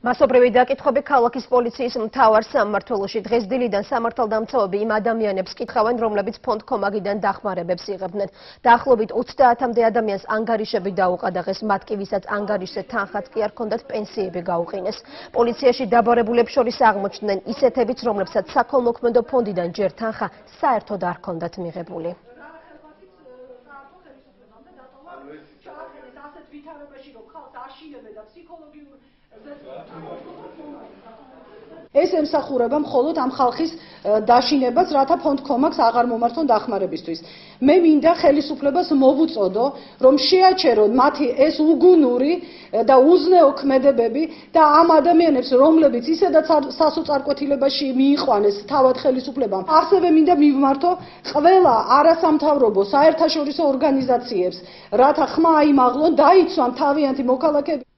მასობრივი დაკითხვები ქალაქის პოლიციის მთავარ სამმართველოში დღეს დილიდან სამართალდამცავები იმ ადამიანებს კითხავენ, რომლებიც ფონდ კომაგიდან დახმარებებს იღებდნენ. დაახლოებით 30-მდე ადამიანს ანგარიშები დაუყადაღეს, მათ კი ვისაც ანგარიშზე თანხაც კი არ ჰქონდათ, პენსიები გაუყინეს. პოლიციაში დაბორებულებს შორის აღმოჩნდნენ ისეთებიც, რომლებსაც საქველმოქმედო ფონდიდან ჯერ თანხა საერთოდ არ ჰქონდათ მიღებული. ასეთ ვითარებაში რომ ხალხს აშინებენ და ფსიქოლოგიურ ეს ემსახურება მხოლოდ ამ ხალხის დაშინებას, რათა ფონდ კომაქს აღარ მომართონ დახმარებისთვის. მე მინდა ხელისუფლებას მოვუწოდო, რომ შეაჩერონ მათი ეს უგუნური და უზნეო ქმედებები და ამ ადამიანებს, რომლებიც ისედაც სასოწარკვეთილებაში მიიყვანეს თავად ხელისუფლებამ, ასევე მინდა მივმართო ყველა არასამთავრობო საერთაშორისო ორგანიზაციებს, რათა ხმა აიმაღლონ, დაიცვან თავიანთი მოქალაქეები